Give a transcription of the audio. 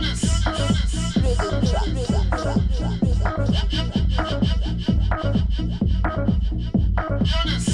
Dennis. Yeah.